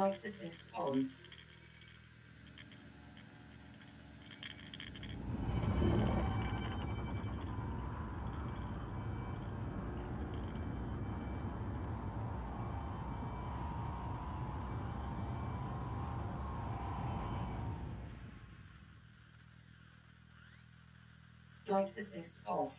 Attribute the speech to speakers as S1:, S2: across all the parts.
S1: Flight assist on. Flight assist off.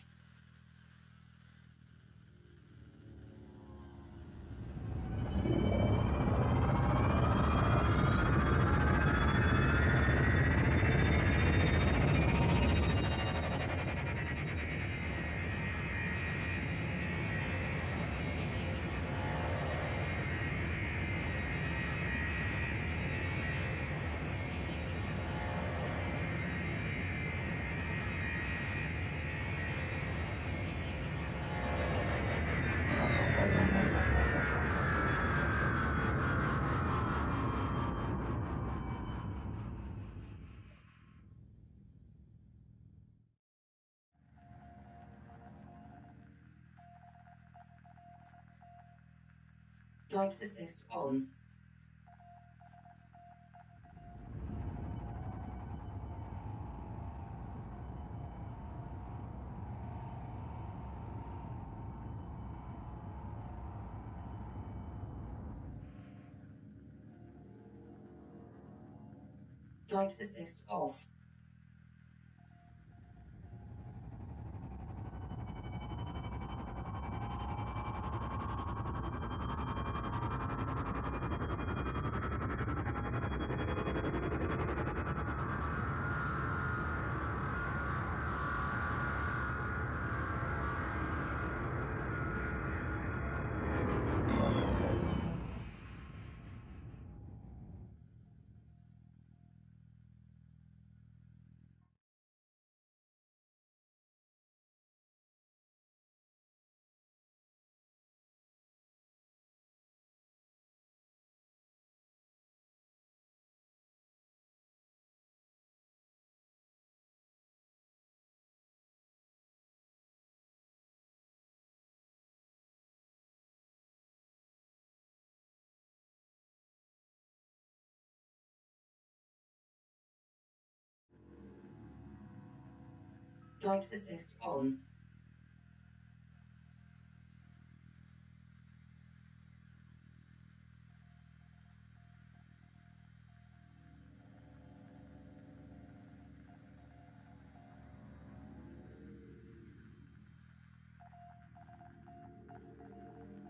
S1: Flight assist on. Flight assist off. Flight assist on.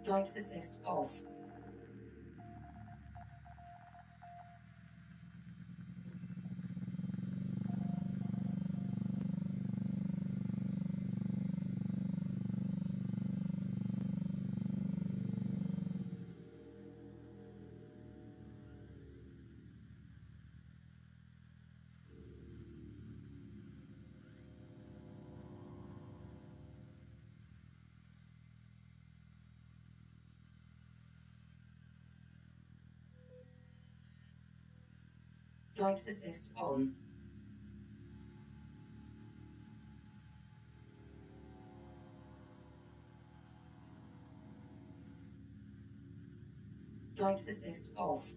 S1: Flight assist off. Flight assist on. Flight assist off.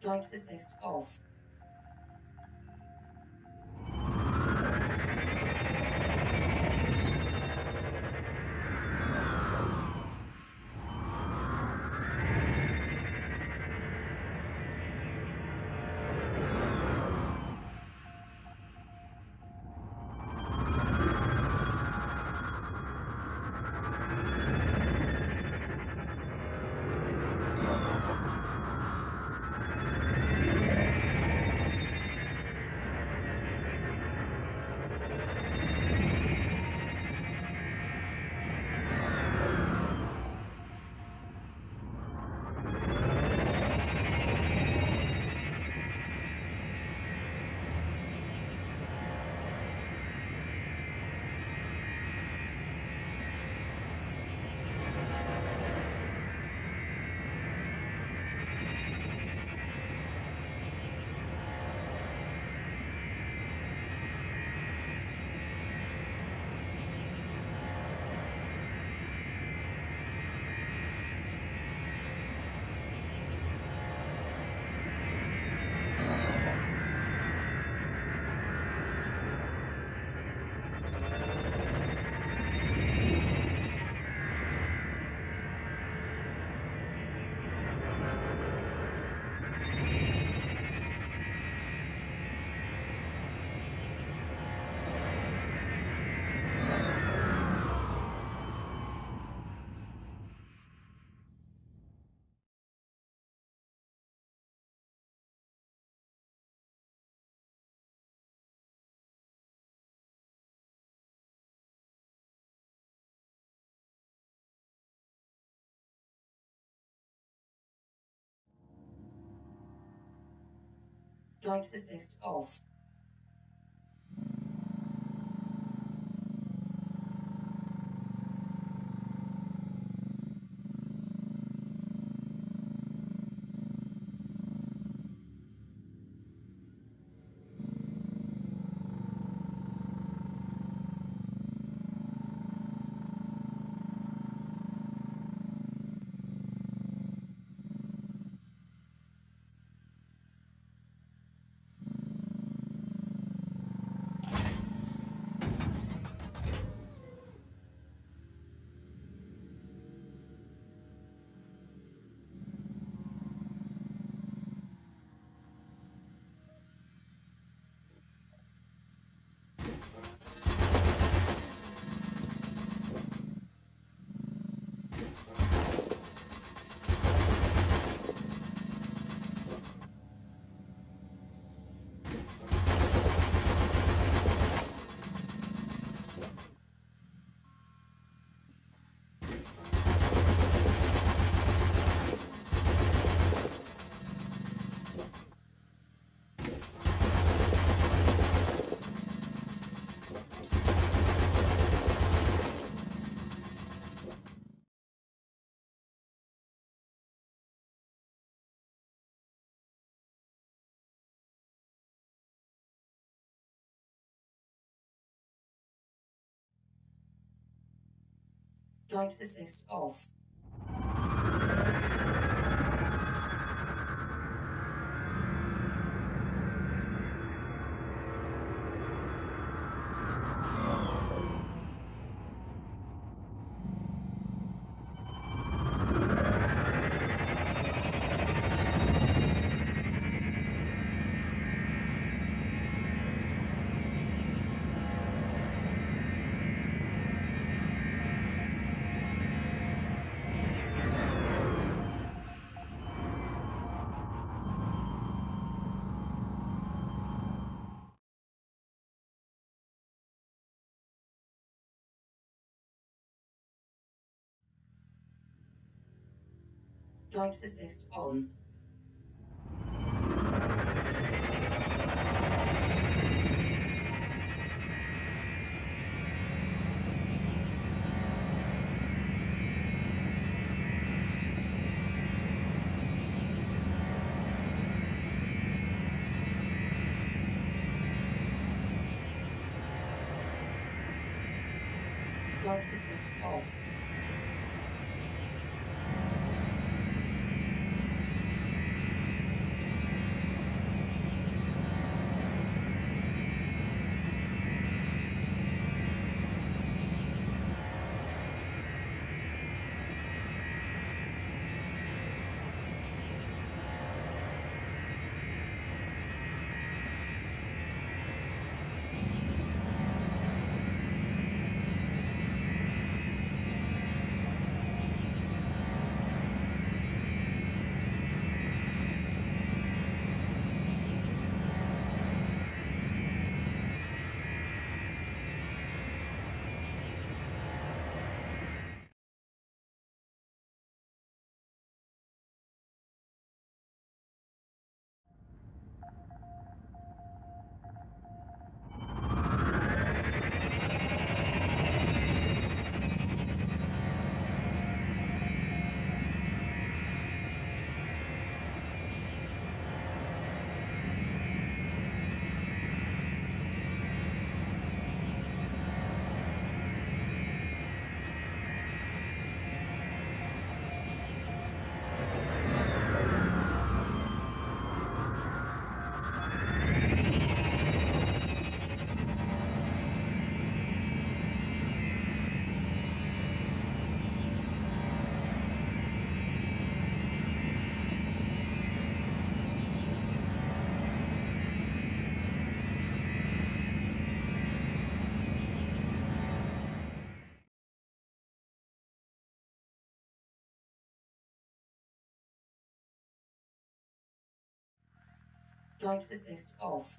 S1: Flight assist off. Flight assist off. Flight assist off. Flight assist on. Flight assist off. Flight assist off.